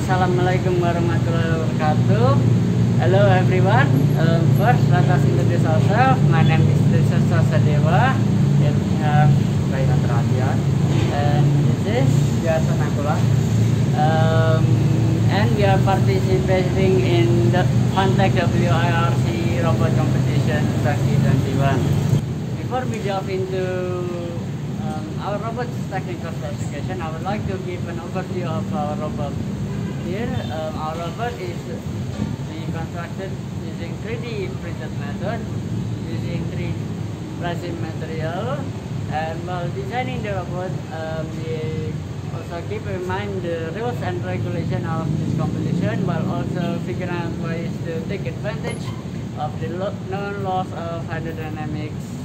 Assalamualaikum warahmatullahi wabarakatuh. Hello everyone. Um, first, let us introduce ourselves. My name is Trisasa Sadewa. Here we have Raihan Radian. And this is Jasa Nakula. Um, and we are participating in the Contact WIRC Robot Competition 2021. Before we delve into um, our robot's technical specification, I would like to give an overview of our robot here. Um, our robot is being constructed using 3D printed method, using 3 resin material, and while designing the robot, um, we also keep in mind the rules and regulation of this competition, while also figuring out ways to take advantage of the known laws of hydrodynamics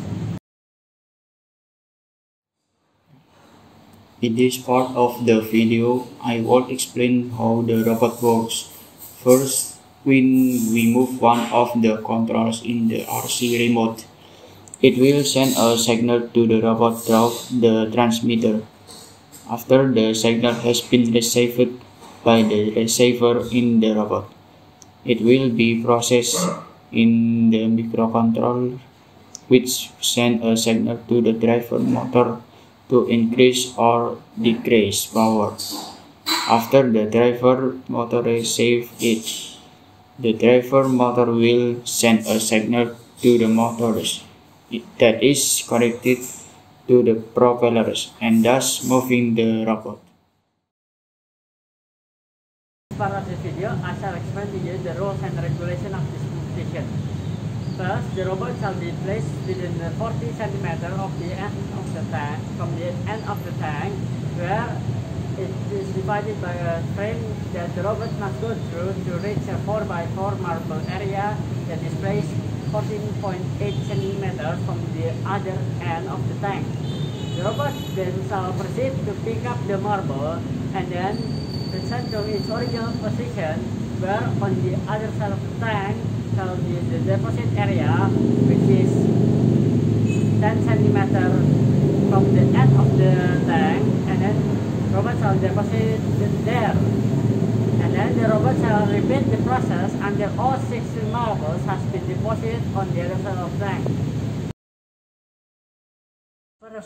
In this part of the video, I will explain how the robot works. First, when we move one of the controls in the RC remote, it will send a signal to the robot through the transmitter. After the signal has been received by the receiver in the robot, it will be processed in the microcontroller, which send a signal to the driver motor to increase or decrease power. After the driver motor receives it, the driver motor will send a signal to the motors that is connected to the propellers and thus moving the robot. As part of this video, I shall explain to you the rules and regulation of this competition. First, the robot shall be placed within 40 centimeter of the end of the tank, from the end of the tank, where it is divided by a frame that the robot must go through to reach a 4x4 marble area that is placed 14.8 centimeters from the other end of the tank. The robot then shall proceed to pick up the marble and then return to its original position where on the other side of the tank shall be the deposit area which is 10 centimeter from the end of the tank and then robot shall deposit there and then the robot shall repeat the process until all 16 marbles has been deposited on the other side of the tank.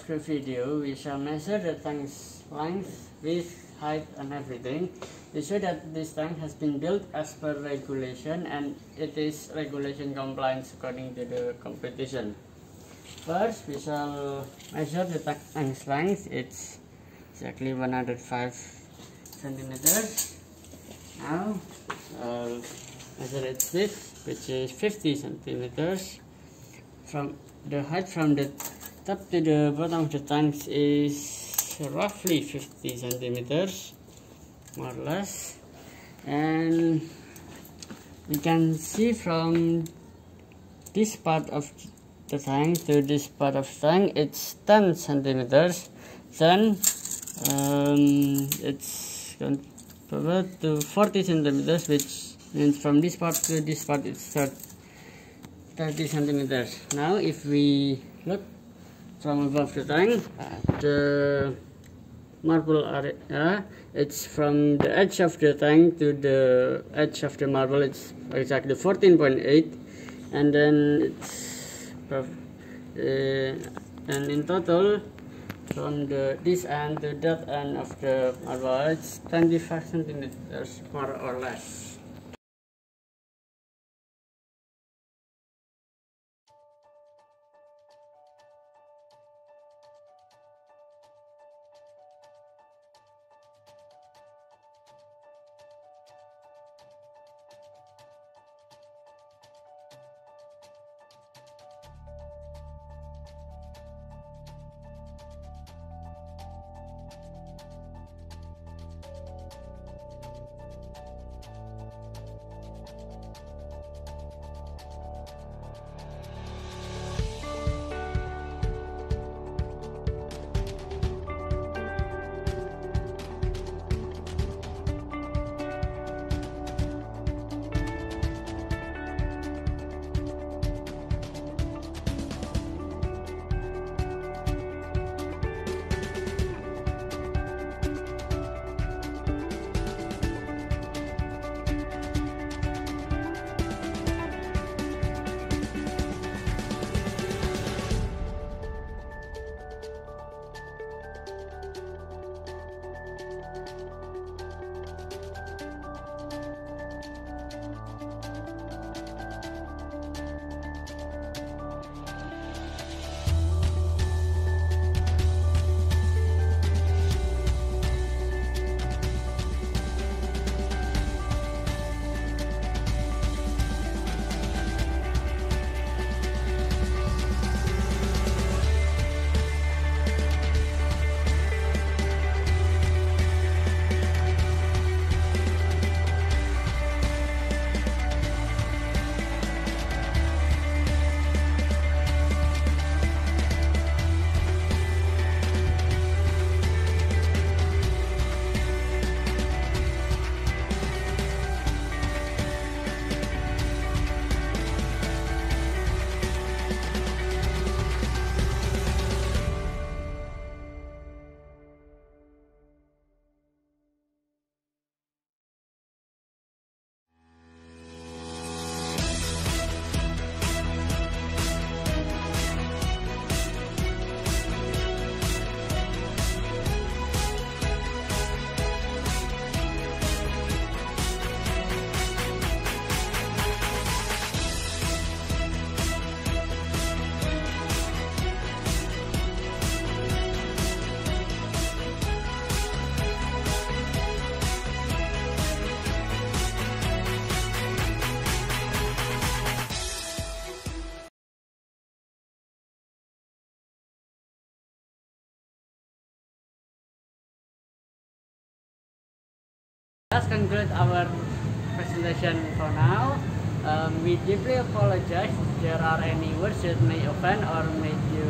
The video, we shall measure the tank's length, width, height, and everything. We show that this tank has been built as per regulation and it is regulation compliance according to the competition. First, we shall measure the tank- tank's length. It's exactly 105 centimeters. Now, I'll measure its width, which is 50 centimeters. From the height from the top to the bottom of the tank is roughly 50 centimeters, more or less. And we can see from this part of the tank to this part of the tank, it's 10 centimeters. Then um, it's converted to 40 centimeters, which means from this part to this part it's 30 30 centimeters. Now if we look from above the tank, the marble area, it's from the edge of the tank to the edge of the marble, it's exactly 14.8 and then it's uh, and in total from the this end to that end of the marble it's 25 centimeters more or less. Let's conclude our presentation for now. Um, we deeply apologize if there are any words that may offend or make you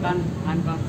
un- uncomfortable.